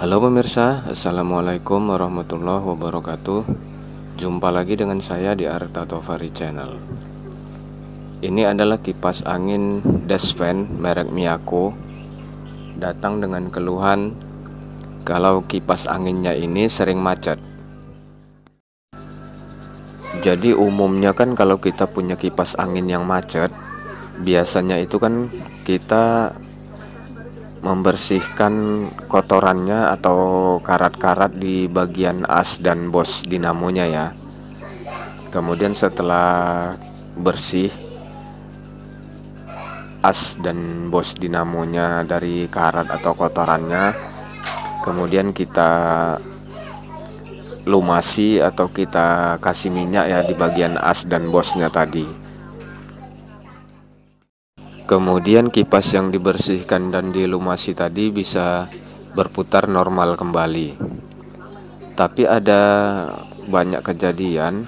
Halo pemirsa, Assalamualaikum warahmatullahi wabarakatuh. Jumpa lagi dengan saya di Arta Tovari Channel. Ini adalah kipas angin Desven merek Miyako Datang dengan keluhan Kalau kipas anginnya ini sering macet. Jadi umumnya kan kalau kita punya kipas angin yang macet Biasanya itu kan kita membersihkan kotorannya atau karat-karat di bagian as dan bos dinamonya ya. Kemudian setelah bersih as dan bos dinamonya dari karat atau kotorannya, kemudian kita lumasi atau kita kasih minyak ya di bagian as dan bosnya tadi. Kemudian kipas yang dibersihkan dan dilumasi tadi bisa berputar normal kembali. Tapi ada banyak kejadian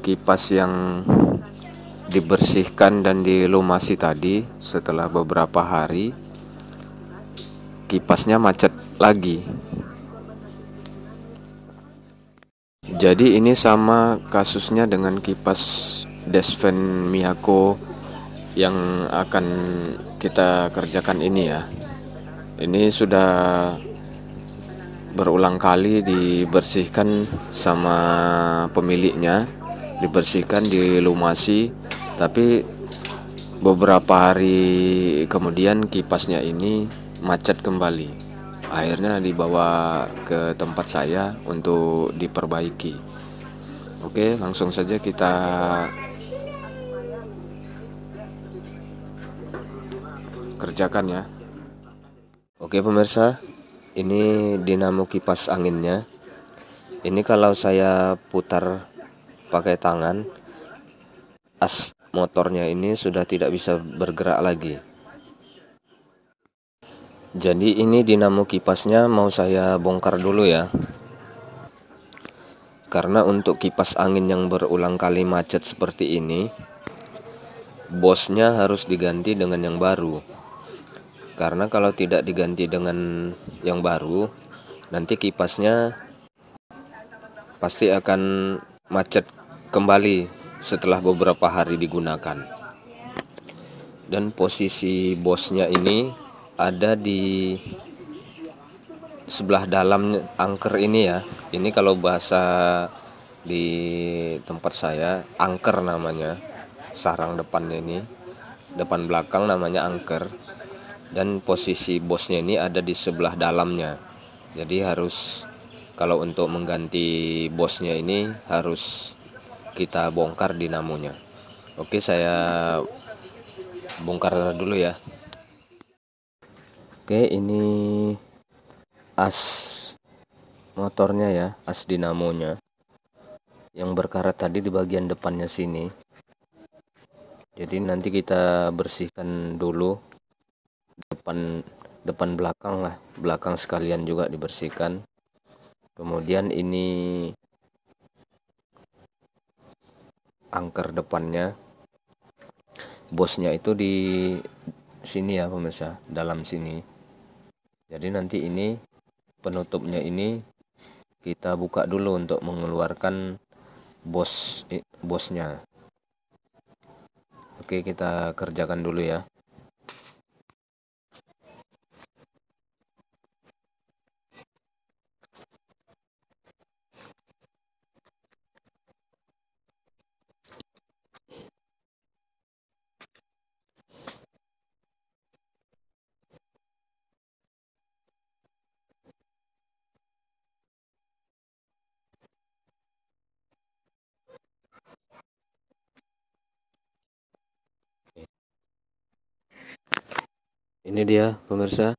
kipas yang dibersihkan dan dilumasi tadi setelah beberapa hari kipasnya macet lagi. Jadi ini sama kasusnya dengan kipas Desven Miyako yang akan kita kerjakan ini ya. Ini sudah berulang kali dibersihkan sama pemiliknya, dibersihkan, dilumasi, tapi beberapa hari kemudian kipasnya ini macet kembali. Akhirnya dibawa ke tempat saya untuk diperbaiki. Oke, langsung saja kita kerjakan ya. Oke pemirsa ini dinamo kipas anginnya. Ini kalau saya putar pakai tangan as motornya ini sudah tidak bisa bergerak lagi. Jadi ini dinamo kipasnya mau saya bongkar dulu ya. Karena untuk kipas angin yang berulang kali macet seperti ini bosnya harus diganti dengan yang baru karena kalau tidak diganti dengan yang baru nanti kipasnya pasti akan macet kembali setelah beberapa hari digunakan. Dan posisi bosnya ini ada di sebelah dalam angker ini ya. Ini kalau bahasa di tempat saya angker namanya sarang depannya ini. Depan belakang namanya angker dan posisi bosnya ini ada di sebelah dalamnya. Jadi harus kalau untuk mengganti bosnya ini harus kita bongkar dinamonya. Oke saya bongkar dulu ya. Oke ini as motornya ya as dinamonya. Yang berkarat tadi di bagian depannya sini. Jadi nanti kita bersihkan dulu depan depan belakang lah. Belakang sekalian juga dibersihkan. Kemudian ini angker depannya. Bosnya itu di sini ya pemirsa. Dalam sini. Jadi nanti ini penutupnya ini kita buka dulu untuk mengeluarkan bos bosnya. Oke kita kerjakan dulu ya ini dia pemirsa.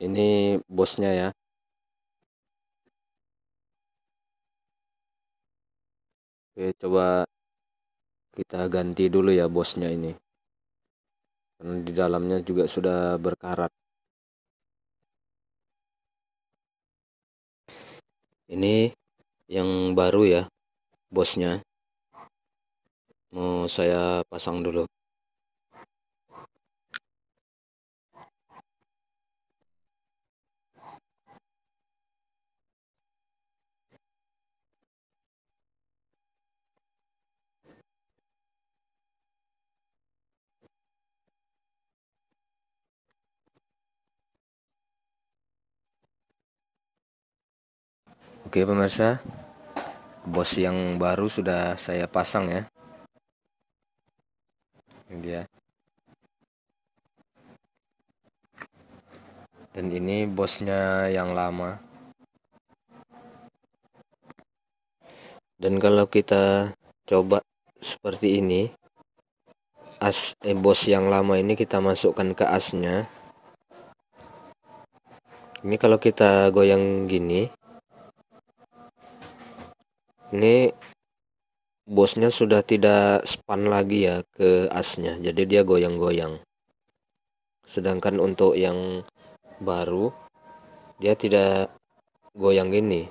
Ini bosnya ya. Oke coba kita ganti dulu ya bosnya ini. Karena di dalamnya juga sudah berkarat. Ini yang baru ya bosnya. Mau saya pasang dulu Oke pemirsa, bos yang baru sudah saya pasang ya. Ini dia. Dan ini bosnya yang lama. Dan kalau kita coba seperti ini, as eh, bos yang lama ini kita masukkan ke asnya. Ini kalau kita goyang gini, ini bosnya sudah tidak span lagi ya ke asnya. Jadi dia goyang-goyang. Sedangkan untuk yang baru dia tidak goyang gini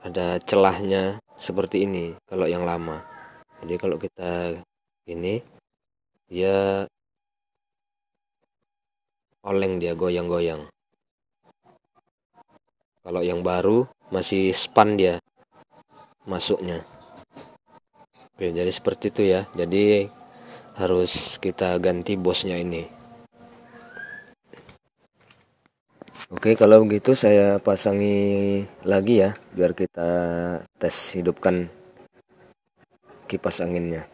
ada celahnya seperti ini kalau yang lama. Jadi kalau kita ini dia oleng dia goyang-goyang. Kalau yang baru masih span dia masuknya. Oke jadi seperti itu ya. Jadi harus kita ganti bosnya ini. Oke kalau begitu saya pasangi lagi ya biar kita tes hidupkan kipas anginnya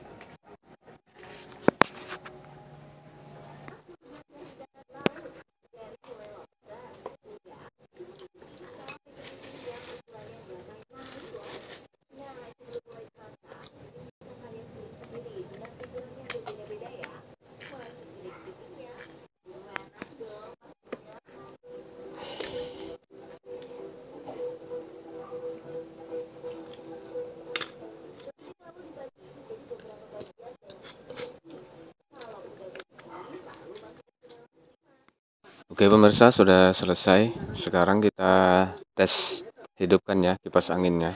Oke pemirsa sudah selesai. Sekarang kita tes hidupkan ya kipas anginnya.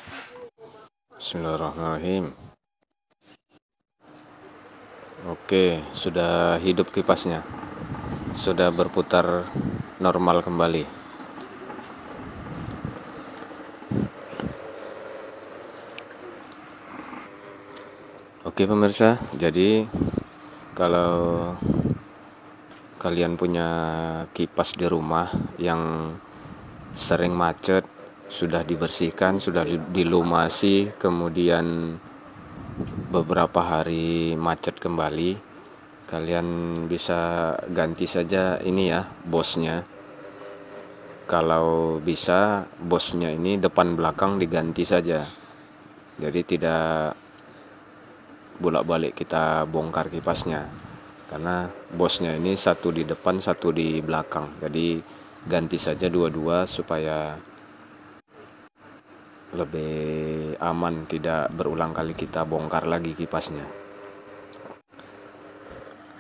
Bismillahirrahmanirrahim. Oke, sudah hidup kipasnya. Sudah berputar normal kembali. Oke pemirsa, jadi kalau kalian punya kipas di rumah yang sering macet sudah dibersihkan sudah dilumasi kemudian beberapa hari macet kembali kalian bisa ganti saja ini ya bosnya. Kalau bisa bosnya ini depan belakang diganti saja. Jadi tidak bolak-balik kita bongkar kipasnya karena bosnya ini satu di depan satu di belakang. Jadi ganti saja dua-dua supaya lebih aman tidak berulang kali kita bongkar lagi kipasnya.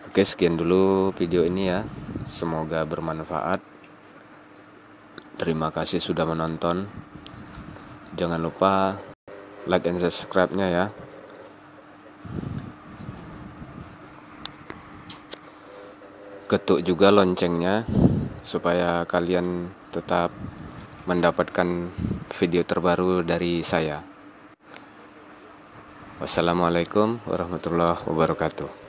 Oke sekian dulu video ini ya. Semoga bermanfaat. Terima kasih sudah menonton. Jangan lupa like and subscribe nya ya ketuk juga loncengnya supaya kalian tetap mendapatkan video terbaru dari saya. Wassalamualaikum warahmatullahi wabarakatuh.